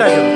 带着。